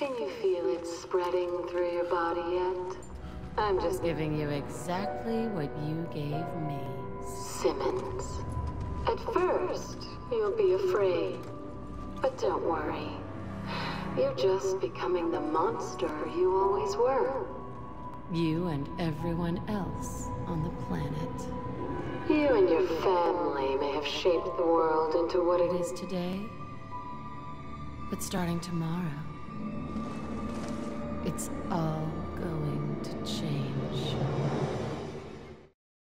Can you feel it spreading through your body yet? I'm just Giving you exactly what you gave me. Simmons. At first, you'll be afraid. But don't worry. You're just becoming the monster you always were. You and everyone else on the planet. You and your family may have shaped the world into what it is today, but starting tomorrow, it's all going.